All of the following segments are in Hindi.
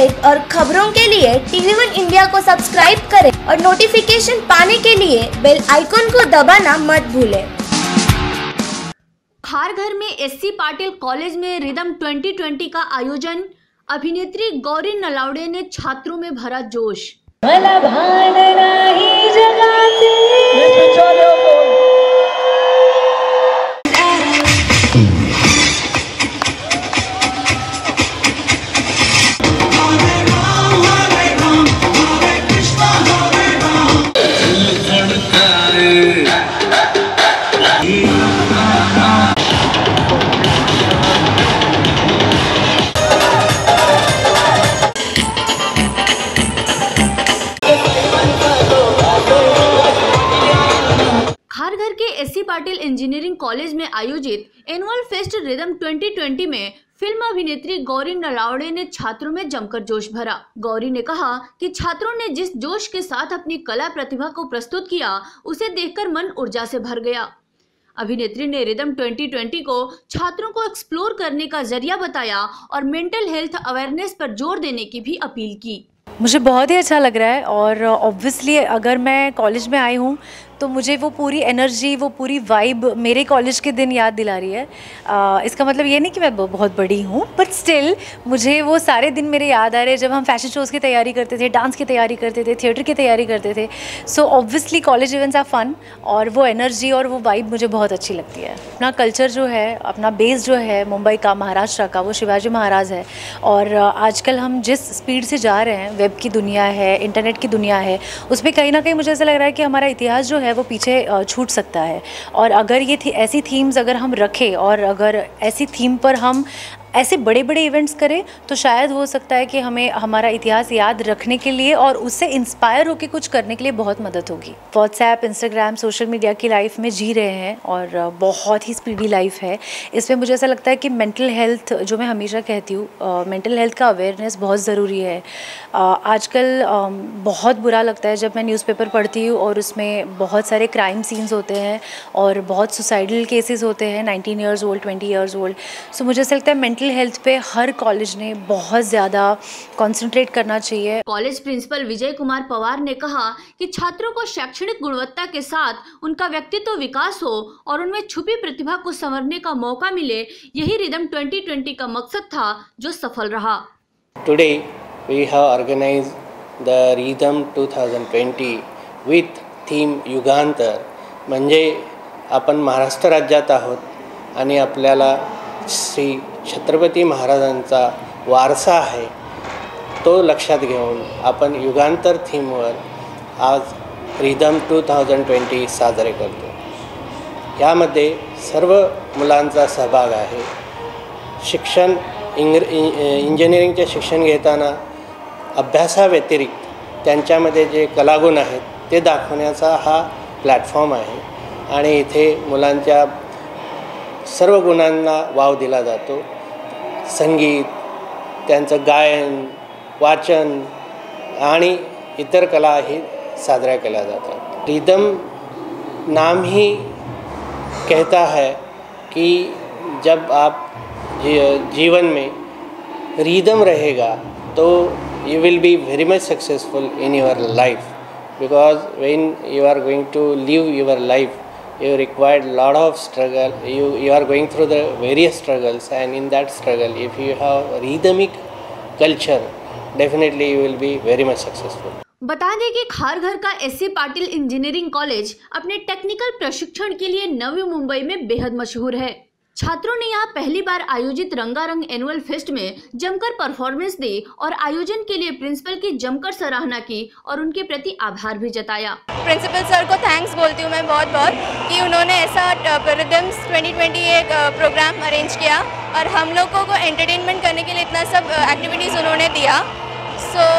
अपडेट और खबरों के लिए टीवी वन इंडिया को सब्सक्राइब करें और नोटिफिकेशन पाने के लिए बेल आइकॉन को दबाना मत भूलें। खारघर में एससी पाटिल कॉलेज में रिदम 2020 का आयोजन। अभिनेत्री गौरी नलावड़े ने छात्रों में भरा जोश। पाटिल इंजीनियरिंग कॉलेज में आयोजित एनुअल फेस्ट रिदम 2020 में फ़िल्म अभिनेत्री गौरी नलावड़े ने छात्रों में जमकर जोश भरा। गौरी ने कहा कि छात्रों ने जिस जोश के साथ अपनी कला प्रतिभा को प्रस्तुत किया, उसे देखकर मन ऊर्जा से भर गया। अभिनेत्री ने रिदम 2020 को छात्रों को एक्सप्लोर करने का ज़रिया बताया और मेंटल हेल्थ अवेयरनेस पर ज़ोर देने की भी अपील की। मुझे बहुत ही अच्छा लग रहा है और ऑब्वियसली अगर मैं कॉलेज में आई हूँ तो मुझे वो पूरी एनर्जी वो पूरी वाइब मेरे कॉलेज के दिन याद दिला रही है। आ, इसका मतलब ये नहीं कि मैं बहुत बड़ी हूँ बट स्टिल मुझे वो सारे दिन मेरे याद आ रहे हैं जब हम फ़ैशन शोज़ की तैयारी करते थे डांस की तैयारी करते थे थिएटर की तैयारी करते थे। So obviously college events are fun और वो एनर्जी और वो वाइब मुझे बहुत अच्छी लगती है। अपना कल्चर जो है अपना बेस जो है मुंबई का महाराष्ट्र का वो शिवाजी महाराज है। और आजकल हम जिस स्पीड से जा रहे हैं वेब की दुनिया है इंटरनेट की दुनिया है उसमें कहीं ना कहीं मुझे ऐसा लग रहा है कि हमारा इतिहास जो है वो पीछे छूट सकता है। और अगर ये थी, ऐसी थीम्स अगर हम रखें और अगर ऐसी थीम पर हम ऐसे बड़े बड़े इवेंट्स करें तो शायद हो सकता है कि हमें, हमारा इतिहास याद रखने के लिए और उससे इंस्पायर होकर कुछ करने के लिए बहुत मदद होगी। व्हाट्सएप इंस्टाग्राम सोशल मीडिया की लाइफ में जी रहे हैं और बहुत ही स्पीडी लाइफ है। इसमें मुझे ऐसा लगता है कि मेंटल हेल्थ जो मैं हमेशा कहती हूँ मेंटल हेल्थ का अवेयरनेस बहुत ज़रूरी है। आजकल बहुत बुरा लगता है जब मैं न्यूज़पेपर पढ़ती हूँ और उसमें बहुत सारे क्राइम सीन्स होते हैं और बहुत सुसाइडल केसेस होते हैं 19 years old twenty years old so मुझे ऐसा लगता है मेंटल हेल्थ पे हर कॉलेज ने बहुत ज़्यादा कंसंट्रेट करना चाहिए। कॉलेज प्रिंसिपल विजय कुमार पवार ने कहा कि छात्रों को शैक्षणिक गुणवत्ता के साथ उनका व्यक्तित्व विकास हो और उनमें छुपी प्रतिभा को संवरने का मौका मिले यही रिदम 2020 का मकसद था जो सफल रहा। Today we have organized the Rhythm 2020 with theme युगांतर म्हणजे आपण महाराष्ट्र राज्यात आहोत आणि आपल्याला श्री छत्रपती महाराजांचा वारसा आहे तो लक्षात घेऊन आपण युगांतर थीमवर आज रिदम टू थाउजंड ट्वेंटी साजरे करतो. यामध्ये सर्व मुलांचा सहभाग आहे. शिक्षण इंग्र इंजिनिअरिंगचे शिक्षण घेताना अभ्यासाव्यतिरिक्त त्यांच्यामध्ये जे कलागुण आहेत ते दाखवण्याचा हा प्लॅटफॉर्म आहे. आणि इथे मुलांच्या सर्व गुणांना वाव दिला जातो. संगीत, त्यांचं गायन, वाचन आणि इतर कलाही साजऱ्या केल्या जातात. रिदम नाम ही कहता है कि जब आप जीवन में रिदम रहेगा तो you will be very much successful in your life because when you are going to live your life you required lot of struggle you you are going through the various struggles and in that struggle if you have rhythmic culture definitely you will be very much successful बता दें कि खारघर का S C Patil engineering college अपने टेक्निकल प्रशिक्षण के लिए नवी मुंबई में बेहद मशहूर है छात्रों ने यहाँ पहली बार आयोजित रंगारंग एनुअल फेस्ट में जमकर परफॉर्मेंस दी और आयोजन के लिए प्रिंसिपल की जमकर सराहना की और उनके प्रति आभार भी जताया। प्रिंसिपल सर को थैंक्स बोलती हूँ मैं बहुत बहुत कि उन्होंने ऐसा रिदम्स 2020 एक प्रोग्राम अरेंज किया और हम लोगों को एंटरटेनमेंट करने के लिए इतना सब एक्टिविटीज़ उन्होंने दिया। So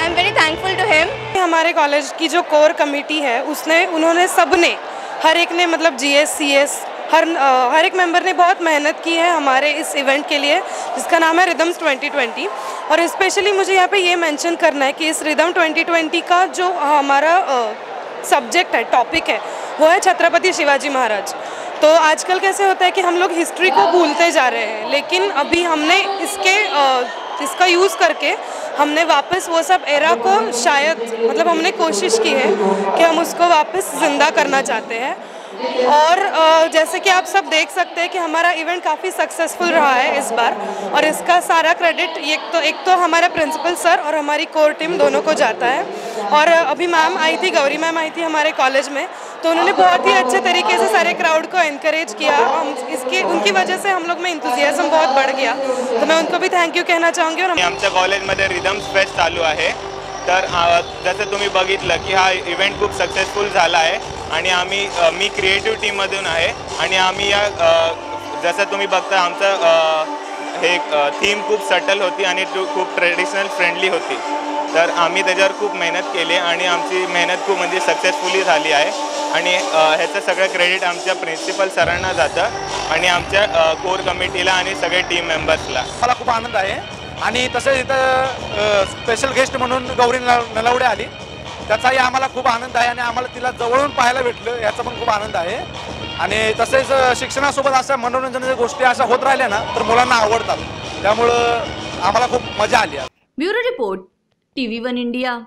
I am very thankful to him हमारे कॉलेज की जो कोर कमेटी है उसने उन्होंने सबने हर एक ने मतलब जी एस सी एस हर हर एक मेंबर ने बहुत मेहनत की है हमारे इस इवेंट के लिए, जिसका नाम है रिदम्स 2020 और स्पेशली मुझे यहाँ पे ये मेंशन करना है कि इस रिदम 2020 का जो हमारा सब्जेक्ट है, टॉपिक है, वो है छत्रपति शिवाजी महाराज। तो आजकल कैसे होता है कि हम लोग हिस्ट्री को भूलते जा रहे हैं, लेकिन अभी हमने इसके इसका यूज़ करके हमने वापस वो सब एरा को शायद मतलब हमने कोशिश की है कि हम उसको वापस ज़िंदा करना चाहते हैं। और जैसे कि आप सब देख सकते हैं कि हमारा इवेंट काफ़ी सक्सेसफुल रहा है इस बार, और इसका सारा क्रेडिट एक तो एक तो हमारे प्रिंसिपल सर और हमारी कोर टीम दोनों को जाता है। और, अभी मैम आई थी, गौरी मैम आई थी हमारे कॉलेज में तो उन्होंने बहुत ही अच्छे तरीके से सारे क्राउड को इनक्रेज किया हम, इसके, उनकी वजह से हम लोग में इंतजियाज़म बहुत बढ़ गया। तो मैं उनको भी थैंक यू कहना चाहूँगी और आमच्या कॉलेजमध्ये रिदम्स फेस्ट चालू आहे. तर जसं तुम्ही बघितलं की हा इव्हेंट खूप सक्सेसफुल आहे. आणि आम्ही मी क्रिएटिव्ह टीममधून आहे आणि आम्ही या जसं तुम्ही बघता आमचं हे थीम खूप सटल होती आणि खूप ट्रेडिशनल फ्रेंडली होती. तर आम्ही त्याच्यावर खूप मेहनत केली आणि आमची मेहनत खूप म्हणजे सक्सेसफुली झाली आहे. आणि ह्याचं सगळं क्रेडिट आमच्या प्रिन्सिपल सरांना जातं आणि आमच्या कोर कमिटीला आणि सगळे टीम मेंबर्सला मला खूप आनंद आहे. आणि तसंच इथं स्पेशल गेस्ट म्हणून गौरी नलावडे आली. त्याचाही आम्हाला खूप आनंद आहे आणि आम्हाला तिला जवळून पाहायला भेटलं याचा पण खूप आनंद आहे. आणि तसेच शिक्षणासोबत अशा मनोरंजनाच्या गोष्टी अशा होत राहिल्या ना तर मुलांना आवडतात. त्यामुळं आम्हाला खूप मजा आली bureau report TV one India.